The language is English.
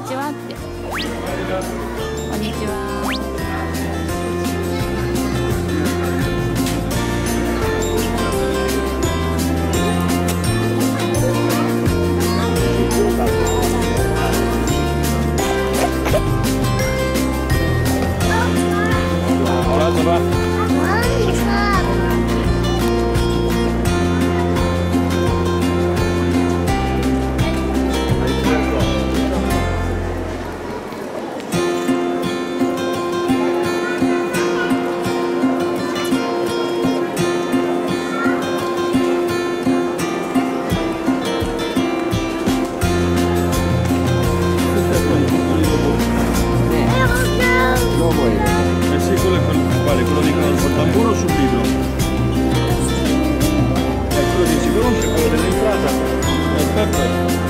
にちは。river